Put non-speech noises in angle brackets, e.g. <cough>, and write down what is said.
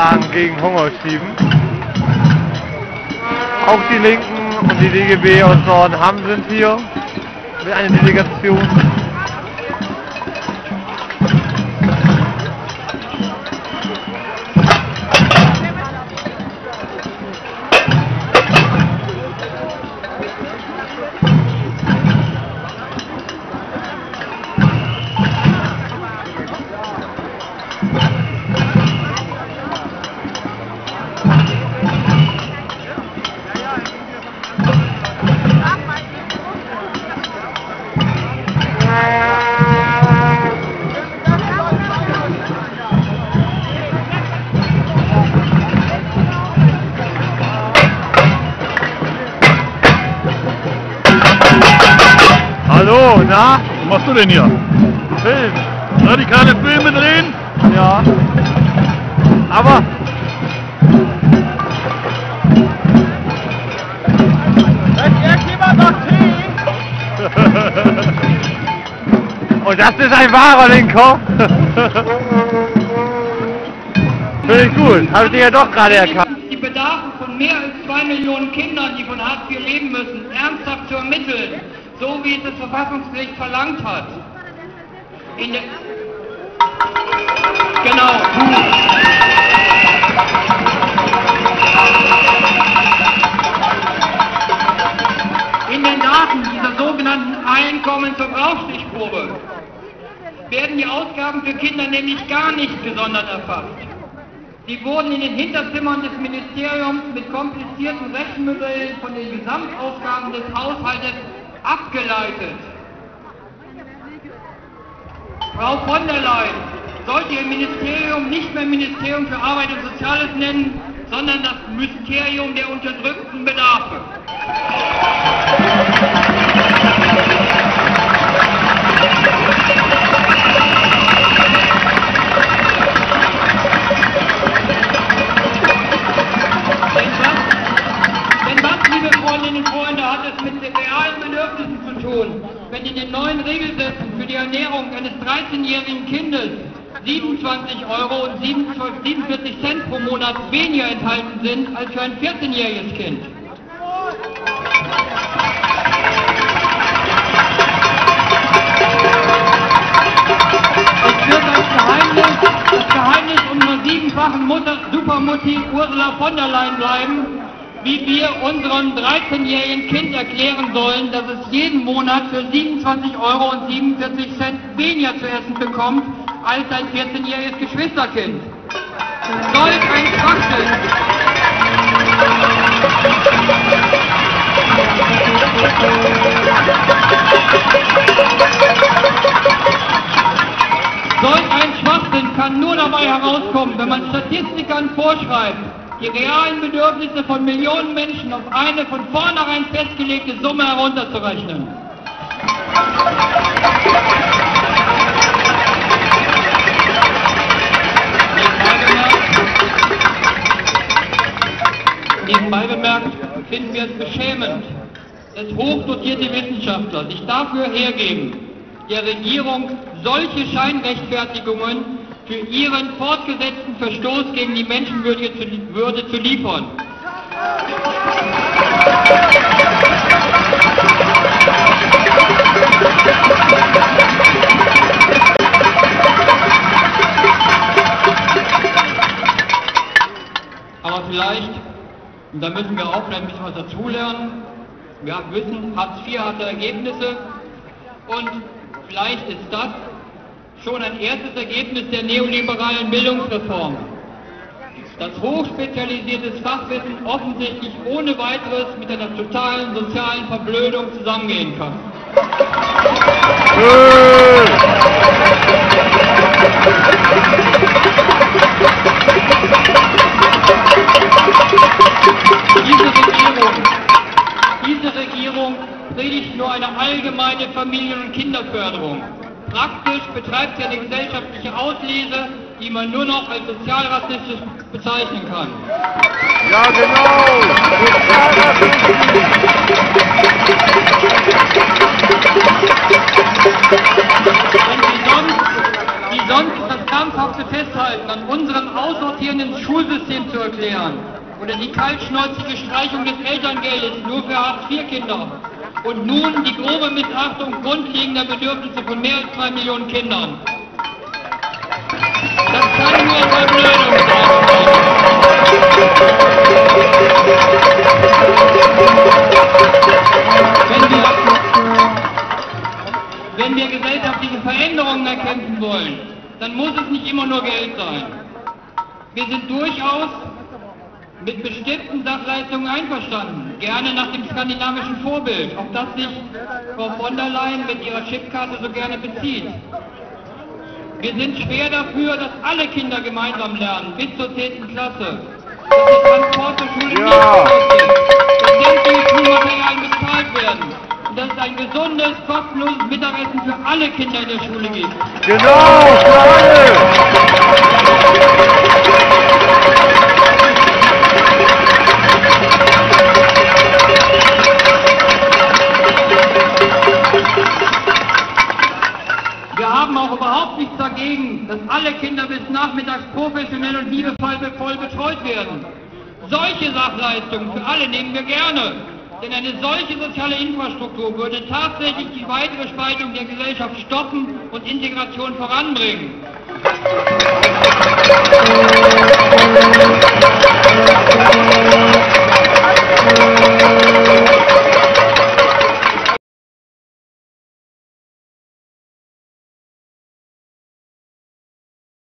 Auflagen gegen Hunger schieben. Auch die Linken und die DGB aus Norden-Hamm sind hier mit einer Delegation. Na? Was machst du denn hier? Film. Radikale Filme drehen? Ja. Aber. <laughs> Und das ist ein wahrer Linker. <laughs> Finde ich gut. Habe ich dir ja doch gerade erkannt. Die Bedarfe von mehr als zwei Millionen Kindern, die von Hartz IV leben müssen, ernsthaft zu ermitteln, so wie es das Verfassungsgericht verlangt hat. Genau. In den Daten dieser sogenannten Einkommens- und Aufstichprobe werden die Ausgaben für Kinder nämlich gar nicht gesondert erfasst. Sie wurden in den Hinterzimmern des Ministeriums mit komplizierten Rechenmodellen von den Gesamtausgaben des Haushaltes abgeleitet. Frau von der Leyen sollte ihr Ministerium nicht mehr Ministerium für Arbeit und Soziales nennen, sondern das Mysterium der unterdrückten Bedarfe. Neuen Regelsätzen für die Ernährung eines 13-jährigen Kindes 27 Euro und 47 Cent pro Monat weniger enthalten sind als für ein 14-jähriges Kind? Es wird das Geheimnis, das Geheimnis unserer siebenfachen Mutter, Supermutti Ursula von der Leyen bleiben, wie wir unserem 13-jährigen Kind erklären sollen, dass es jeden Monat für 27 Euro und 47 Cent weniger zu essen bekommt als ein 14-jähriges Geschwisterkind. Solch ein Schwachsinn! Solch ein Schwachsinn kann nur dabei herauskommen, wenn man Statistikern vorschreibt, die realen Bedürfnisse von Millionen Menschen auf eine von vornherein festgelegte Summe herunterzurechnen. Nebenbei bemerkt finden wir es beschämend, dass hochdotierte Wissenschaftler sich dafür hergeben, der Regierung solche Scheinrechtfertigungen für ihren fortgesetzten Verstoß gegen die Menschenwürde zu, liefern. Aber vielleicht, und da müssen wir auch vielleicht ein bisschen was dazulernen, wir wissen, Hartz IV hatte Ergebnisse und vielleicht ist das schon ein erstes Ergebnis der neoliberalen Bildungsreform. Dass hochspezialisiertes Fachwissen offensichtlich ohne weiteres mit einer totalen sozialen Verblödung zusammengehen kann. Diese Regierung, diese Regierung predigt nur eine allgemeine Familien- und Kinderförderung. Praktisch betreibt sie eine gesellschaftliche Auslese, die man nur noch als sozialrassistisch bezeichnen kann. Ja, genau. Denn wie sonst, wie sonst ist das krampfhafte Festhalten an unserem aussortierenden Schulsystem zu erklären oder die kaltschnäuzige Streichung des Elterngeldes nur für Hartz-IV-Kinder und nun die grobe Missachtung grundlegender Bedürfnisse von mehr als zwei Millionen Kindern. Das kann nur Verblödung sein. Wenn wir, wenn wir gesellschaftliche Veränderungen erkämpfen wollen, dann muss es nicht immer nur Geld sein. Wir sind durchaus mit bestimmten Sachleistungen einverstanden, gerne nach dem skandinavischen Vorbild, auf das sich Frau von der Leyen mit ihrer Chipkarte so gerne bezieht. Wir sind schwer dafür, dass alle Kinder gemeinsam lernen, bis zur 10. Klasse. Dass die Transport zur Schule Ja. dass sämtliche Schulmaterialien bezahlt werden und dass es ein gesundes, kostenloses Mittagessen für alle Kinder in der Schule gibt. Genau, für alle! Dagegen, dass alle Kinder bis nachmittags professionell und liebevoll voll betreut werden. Solche Sachleistungen für alle nehmen wir gerne. Denn eine solche soziale Infrastruktur würde tatsächlich die weitere Spaltung der Gesellschaft stoppen und Integration voranbringen.